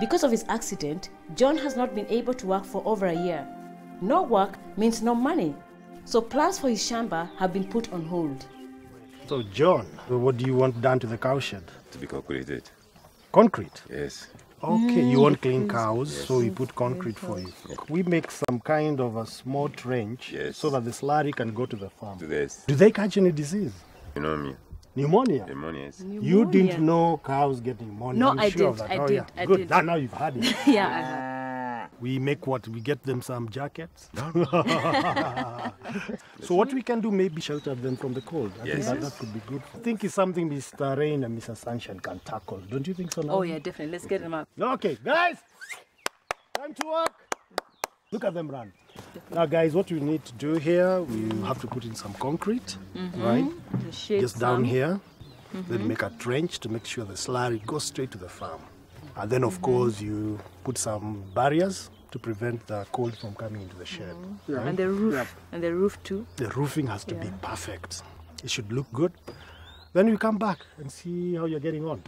Because of his accident, John has not been able to work for over a year. No work means no money. So plans for his shamba have been put on hold. So, John, what do you want done to the cowshed? To be calculated. Concrete? Yes. Okay, you want clean mm. cows, so we put concrete for you. We make some kind of a small trench Yes. so that the slurry can go to the farm. To this. Do they catch any disease? You know me. Pneumonia? Pneumonia. Yes. You didn't know cows get pneumonia. No, I'm I sure of did, that. I oh, did, Yeah. I Good. did. Now, now you've had it. yeah. we make what? We get them some jackets. so what we can do, maybe shelter them from the cold. I think that, that could be good. I think it's something Mr. Rain and Mr. Sunshine can tackle. Don't you think so? now? Oh, yeah, definitely. Let's get them up. Okay, guys, time to work. Look at them run. Now, guys, what we need to do here, we have to put in some concrete, mm-hmm. right? The shade Just down some. here. Mm-hmm. Then make a trench to make sure the slurry goes straight to the farm. And then, of mm-hmm. course, you put some barriers to prevent the cold from coming into the shed. right? And the roof. And the roof too. The roofing has to be perfect. It should look good. Then you come back and see how you're getting on.